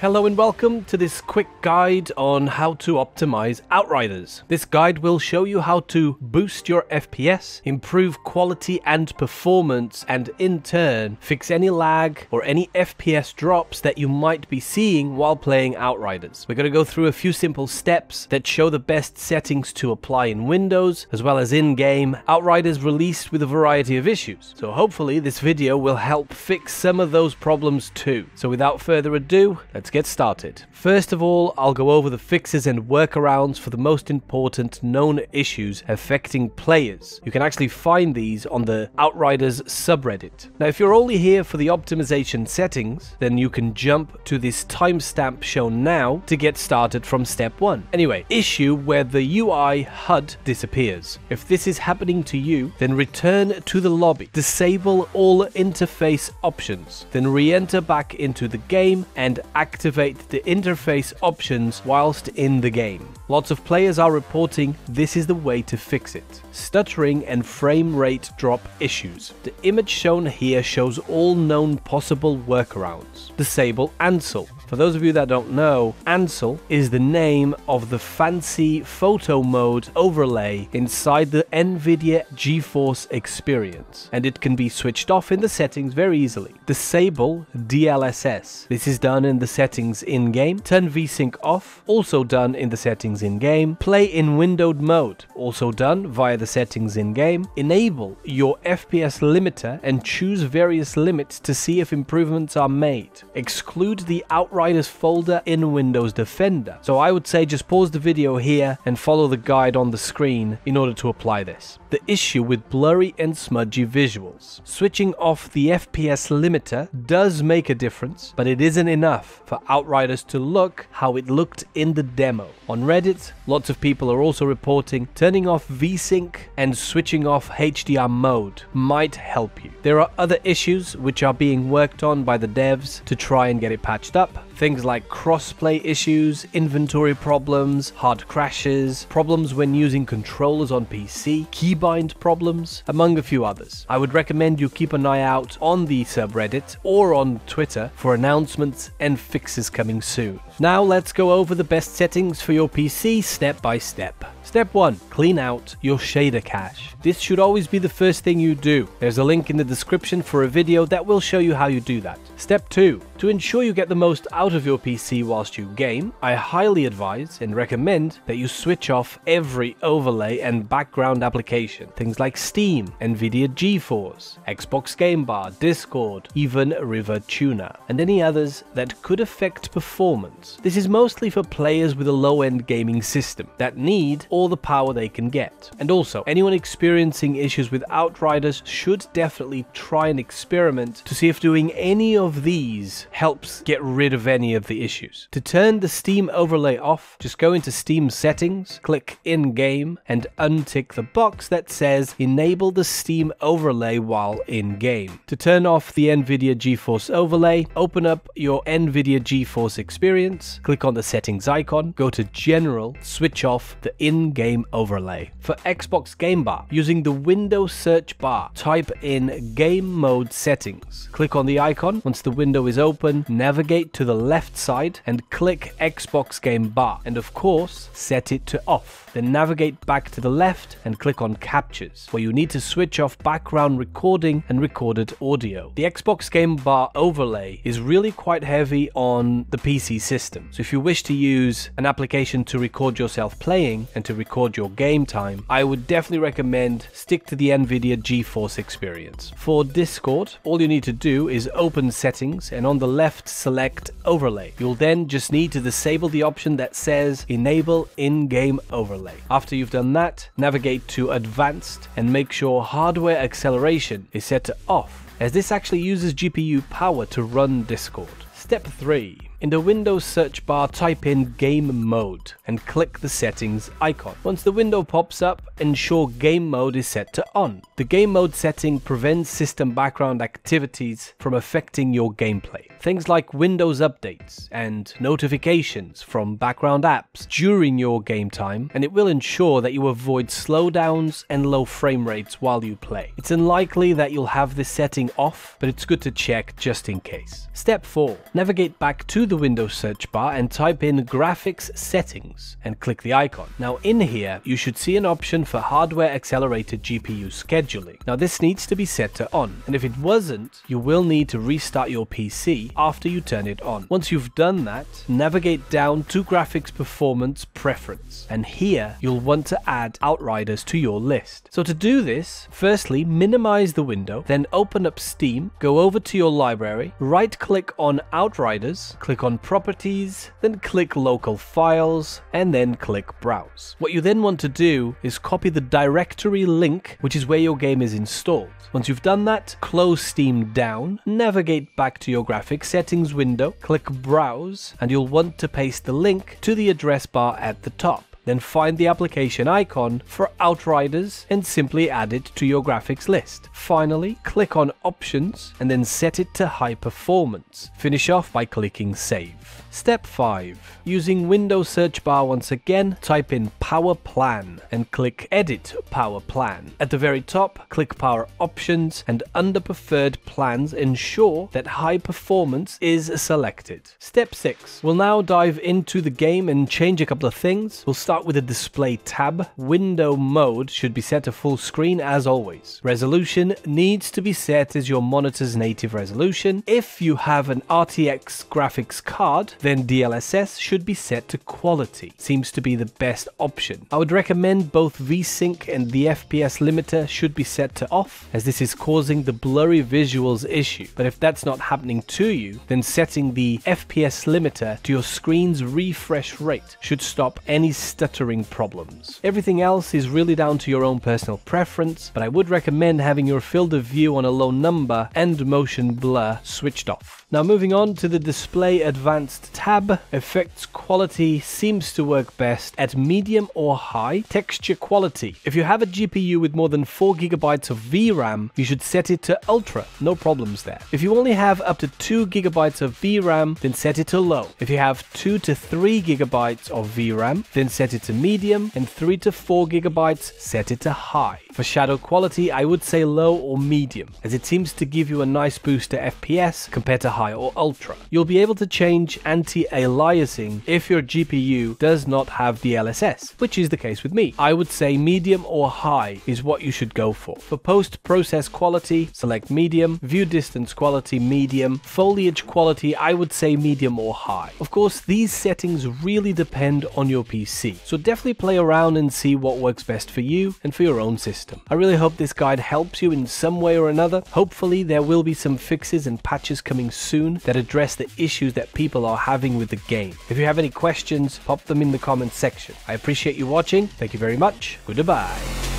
Hello and welcome to this quick guide on how to optimize Outriders. This guide will show you how to boost your FPS, improve quality and performance, and in turn fix any lag or any FPS drops that you might be seeing while playing Outriders. We're going to go through a few simple steps that show the best settings to apply in Windows as well as in-game. Outriders released with a variety of issues, so hopefully this video will help fix some of those problems too. So without further ado, let's get started. First of all, I'll go over the fixes and workarounds for the most important known issues affecting players. You can actually find these on the Outriders subreddit. Now, if you're only here for the optimization settings, then you can jump to this timestamp shown now to get started from step one. Anyway, issue where the UI HUD disappears. If this is happening to you, then return to the lobby, disable all interface options, then re-enter back into the game and activate activate the interface options whilst in the game. Lots of players are reporting this is the way to fix it. Stuttering and frame rate drop issues. The image shown here shows all known possible workarounds. Disable Ansel. For those of you that don't know, Ansel is the name of the fancy photo mode overlay inside the NVIDIA GeForce experience, and it can be switched off in the settings very easily. Disable DLSS. This is done in the settings in-game. Turn VSync off, also done in the settings in-game. Play in windowed mode, also done via the settings in-game. Enable your FPS limiter and choose various limits to see if improvements are made. Exclude the Outriders folder in Windows Defender. So I would say just pause the video here and follow the guide on the screen in order to apply this. The issue with blurry and smudgy visuals. Switching off the FPS limiter does make a difference, but it isn't enough for Outriders to look how it looked in the demo. On Reddit, lots of people are also reporting turning off VSync and switching off HDR mode might help you. There are other issues which are being worked on by the devs to try and get it patched up. Things like crossplay issues, inventory problems, hard crashes, problems when using controllers on PC, keybind problems, among a few others. I would recommend you keep an eye out on the subreddit or on Twitter for announcements and fixes coming soon. Now let's go over the best settings for your PC step by step. Step 1. Clean out your shader cache. This should always be the first thing you do. There's a link in the description for a video that will show you how you do that. Step 2. To ensure you get the most out of your PC whilst you game, I highly advise and recommend that you switch off every overlay and background application. Things like Steam, Nvidia GeForce, Xbox Game Bar, Discord, even RivaTuner, and any others that could affect performance. This is mostly for players with a low-end gaming system that need all the power they can get. And also, anyone experiencing issues with Outriders should definitely try and experiment to see if doing any of these helps get rid of any of the issues. To turn the Steam overlay off, just go into Steam settings, click in-game, and untick the box that says enable the Steam overlay while in-game. To turn off the NVIDIA GeForce overlay, open up your NVIDIA GeForce experience, click on the settings icon, go to general, switch off the in-game overlay. For Xbox Game Bar, using the Windows search bar, type in game mode settings. Click on the icon. Once the window is open, navigate to the left side and click Xbox Game Bar. And of course, set it to off. Then navigate back to the left and click on captures, where you need to switch off background recording and recorded audio. The Xbox Game Bar overlay is really quite heavy on the PC system. So if you wish to use an application to record yourself playing and to record your game time, I would definitely recommend stick to the NVIDIA GeForce experience. For Discord, all you need to do is open settings and on the left select overlay. You'll then just need to disable the option that says enable in-game overlay. After you've done that, navigate to advanced and make sure hardware acceleration is set to off as this actually uses GPU power to run Discord. Step 3. In the Windows search bar, type in Game Mode and click the settings icon. Once the window pops up, ensure Game Mode is set to on. The Game Mode setting prevents system background activities from affecting your gameplay. Things like Windows updates and notifications from background apps during your game time, and it will ensure that you avoid slowdowns and low frame rates while you play. It's unlikely that you'll have this setting off, but it's good to check just in case. Step 4. Navigate back to the the Windows search bar and type in graphics settings and click the icon. Now in here, you should see an option for hardware accelerated GPU scheduling. Now this needs to be set to on, and if it wasn't, you will need to restart your PC after you turn it on. Once you've done that, navigate down to graphics performance preference, and here you'll want to add Outriders to your list. So to do this, firstly minimize the window, then open up Steam, go over to your library, right click on Outriders, click on Properties, then click Local Files, and then click Browse. What you then want to do is copy the directory link, which is where your game is installed. Once you've done that, close Steam down, navigate back to your graphics settings window, click Browse, and you'll want to paste the link to the address bar at the top. Then find the application icon for Outriders and simply add it to your graphics list. Finally, click on Options and then set it to High Performance. Finish off by clicking Save. Step 5. Using Windows search bar once again, type in Power Plan and click Edit Power Plan. At the very top, click Power Options and under Preferred Plans ensure that High Performance is selected. Step 6. We'll now dive into the game and change a couple of things. We'll start with the Display tab. Window mode should be set to full screen as always. Resolution needs to be set as your monitor's native resolution. If you have an RTX graphics card, then DLSS should be set to quality. Seems to be the best option. I would recommend both VSync and the FPS limiter should be set to off as this is causing the blurry visuals issue. But if that's not happening to you, then setting the FPS limiter to your screen's refresh rate should stop any stuttering problems. Everything else is really down to your own personal preference, but I would recommend having your field of view on a low number and motion blur switched off. Now moving on to the display advanced tab, effects quality seems to work best at medium or high. Texture quality. If you have a GPU with more than 4GB of VRAM, you should set it to ultra, no problems there. If you only have up to 2GB of VRAM, then set it to low. If you have 2 to 3GB of VRAM, then set it to medium, and 3 to 4GB, set it to high. For shadow quality, I would say low or medium, as it seems to give you a nice boost to FPS compared to high or ultra. You'll be able to change anti-aliasing if your GPU does not have DLSS, which is the case with me. I would say medium or high is what you should go for. For post-process quality, select medium, view distance quality medium, foliage quality I would say medium or high. Of course, these settings really depend on your PC, so definitely play around and see what works best for you and for your own system. I really hope this guide helps you in some way or another. Hopefully there will be some fixes and patches coming soon that address the issues that people are having with the game. If you have any questions, pop them in the comments section. I appreciate you watching. Thank you very much. Goodbye.